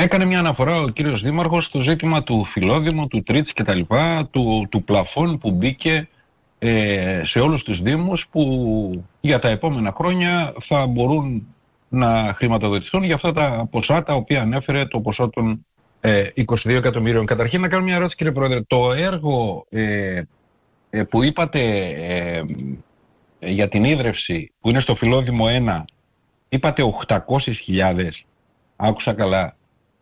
Έκανε μια αναφορά ο κύριος Δήμαρχος στο ζήτημα του Φιλόδημου, του Τρίτς και τα λοιπά, του, του πλαφών που μπήκε ε, σε όλους τους Δήμους που για τα επόμενα χρόνια θα μπορούν να χρηματοδοτηθούν για αυτά τα ποσά τα οποία ανέφερε το ποσό των 22 ε, εκατομμύριων. Καταρχήν να κάνω μια ερώτηση κύριε Πρόεδρε. Το έργο ε, ε που είπατε ε, για την ίδρυυση που είναι στο Φιλόδημο 1 είπατε 800.000 άκουσα καλά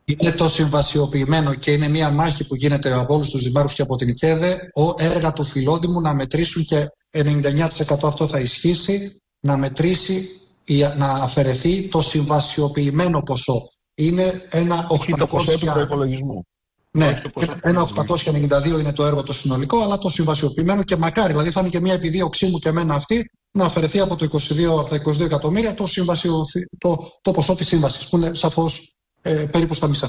είναι το συμβασιοποιημένο και είναι μια μάχη που γίνεται από όλους τους δημάρχους και από την ΚΕΔΕ. Ο έργα του Φιλόδημου να μετρήσουν και 99% αυτό θα ισχύσει, να μετρήσει ή να αφαιρεθεί το συμβασιοποιημένο ποσό. Είναι ένα 800... του Ναι, ένα 892 είναι το έργο το συνολικό, αλλά το συμβασιοποιημένο και μακάρι, δηλαδή θα είναι και μια επιδίωξή μου και εμένα αυτή, να αφαιρεθεί από, το 22, από τα 22 εκατομμύρια το, το, το ποσό της σύμβασης, που είναι σαφώς ε, περίπου στα μισά.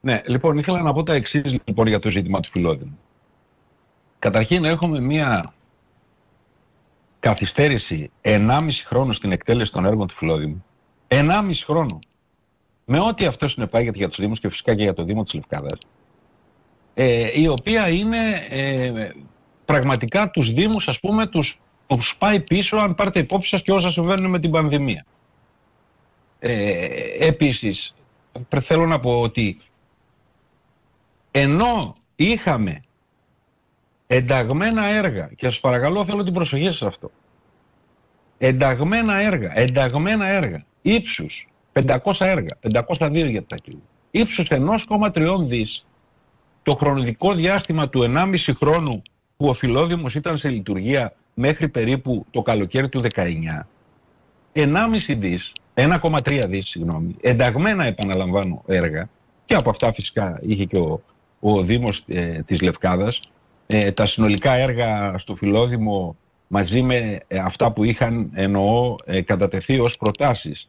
Ναι, λοιπόν, ήθελα να πω τα εξής λοιπόν, για το ζήτημα του Φιλόδημου. Καταρχήν έχουμε μία καθυστέρηση 1,5 χρόνο στην εκτέλεση των έργων του Φιλόδημου. 1,5 χρόνο. Με ό,τι αυτό συνεπάγεται για τους Δήμους και φυσικά και για το Δήμο της Λευκάδας. Ε, η οποία είναι ε, πραγματικά τους Δήμους, ας πούμε, τους, τους πάει πίσω αν πάρετε υπόψη σας και όσα συμβαίνουν με την πανδημία. Ε, επίσης, θέλω να πω ότι ενώ είχαμε ενταγμένα έργα, και σας παρακαλώ θέλω την προσοχή σας σε αυτό, ενταγμένα έργα, ενταγμένα έργα, ύψους 500 έργα, 502 για τα κύλια, ύψους 1,3 δις, το χρονικό διάστημα του 1,5 χρόνου που ο Φιλόδημος ήταν σε λειτουργία μέχρι περίπου το καλοκαίρι του 19, 1,5 δις 1,3 δις, συγγνώμη, ενταγμένα επαναλαμβάνω έργα και από αυτά φυσικά είχε και ο, ο Δήμος ε, της Λευκάδας. Ε, τα συνολικά έργα στο Φιλόδημο μαζί με ε, αυτά που είχαν εννοώ ε, κατατεθεί ως προτάσεις.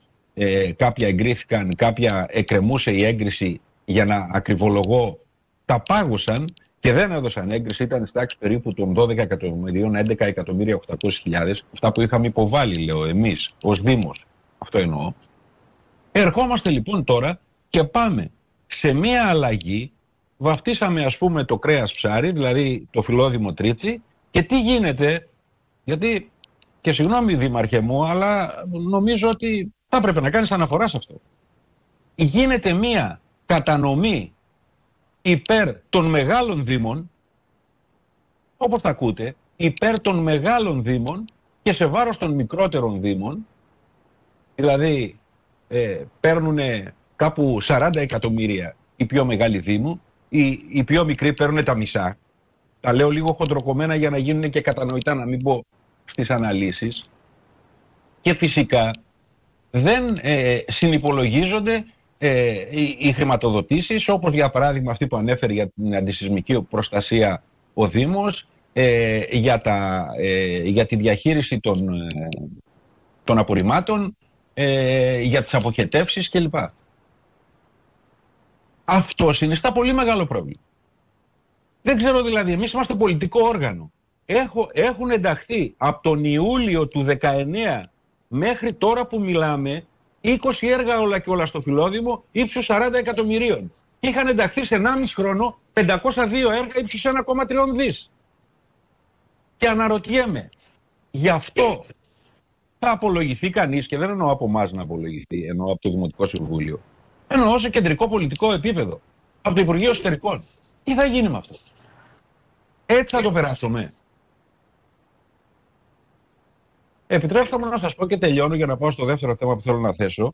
κάποια εγκρίθηκαν, κάποια εκκρεμούσε η έγκριση για να ακριβολογώ, τα πάγωσαν και δεν έδωσαν έγκριση, ήταν στη τάξη περίπου των 12 εκατομμυρίων, 11 εκατομμύρια 800 αυτά που είχαμε υποβάλει, λέω, εμείς, ως Δήμος. Αυτό εννοώ. Ερχόμαστε λοιπόν τώρα και πάμε σε μία αλλαγή. Βαφτίσαμε ας πούμε το κρέας ψάρι, δηλαδή το φιλόδημο τρίτσι και τι γίνεται, γιατί και συγγνώμη δήμαρχε μου, αλλά νομίζω ότι θα έπρεπε να κάνεις αναφορά σε αυτό. Γίνεται μία κατανομή υπέρ των μεγάλων δήμων, όπως θα ακούτε, υπέρ των μεγάλων δήμων και σε βάρος των μικρότερων δήμων Δηλαδή, ε, παίρνουν κάπου 40 εκατομμύρια οι πιο μεγάλοι δήμοι, οι, οι πιο μικροί παίρνουν τα μισά. Τα λέω λίγο χοντροκομμένα για να γίνουν και κατανοητά, να μην πω στις αναλύσεις. Και φυσικά δεν ε, συνυπολογίζονται ε, οι, οι χρηματοδοτήσεις, όπως για παράδειγμα αυτή που ανέφερε για την αντισυσμική προστασία ο Δήμος, ε, για, τα, ε, για τη διαχείριση των, των απορριμμάτων, ε, για τις αποχετεύσεις κλπ. Αυτός συνιστά πολύ μεγάλο πρόβλημα. Δεν ξέρω δηλαδή, εμείς είμαστε πολιτικό όργανο. Έχω, έχουν ενταχθεί από τον Ιούλιο του 19 μέχρι τώρα που μιλάμε 20 έργα όλα και όλα στο Φιλόδημο ύψους 40 εκατομμυρίων. Και είχαν ενταχθεί σε 1,5 χρόνο 502 έργα ύψους 1,3 δις. Και αναρωτιέμαι, γι' αυτό θα απολογηθεί κανείς, και δεν εννοώ από εμάς να απολογηθεί, εννοώ από το Δημοτικό Συμβούλιο. Εννοώ σε κεντρικό πολιτικό επίπεδο. Από το Υπουργείο Εσωτερικών. Τι θα γίνει με αυτό; Έτσι θα το περάσουμε. Επιτρέψτε μου να σας πω και τελειώνω για να πάω στο δεύτερο θέμα που θέλω να θέσω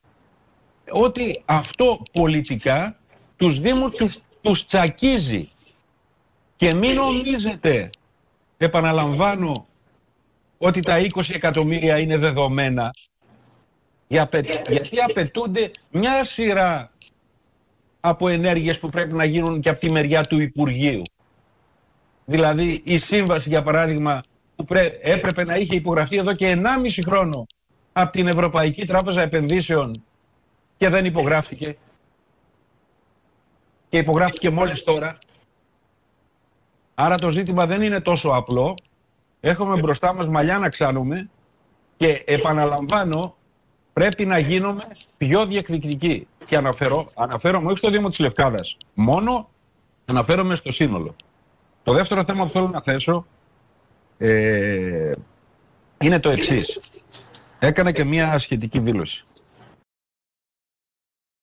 ότι αυτό πολιτικά τους Δήμους τους, τους τσακίζει και μην νομίζετε επαναλαμβάνω ότι τα 20 εκατομμύρια είναι δεδομένα γιατί απαιτούνται μια σειρά από ενέργειες που πρέπει να γίνουν και από τη μεριά του Υπουργείου. Δηλαδή η σύμβαση για παράδειγμα που έπρεπε να είχε υπογραφεί εδώ και 1,5 χρόνο από την Ευρωπαϊκή Τράπεζα Επενδύσεων και δεν υπογράφηκε και υπογράφηκε μόλις τώρα. Άρα το ζήτημα δεν είναι τόσο απλό Έχουμε μπροστά μας μαλλιά να ξάνουμε και επαναλαμβάνω πρέπει να γίνουμε πιο διεκδικητικοί. και αναφέρω, αναφέρομαι όχι στο Δήμο της Λευκάδας, μόνο αναφέρομαι στο σύνολο. Το δεύτερο θέμα που θέλω να θέσω ε, είναι το εξής. Έκανα και μία σχετική δήλωση.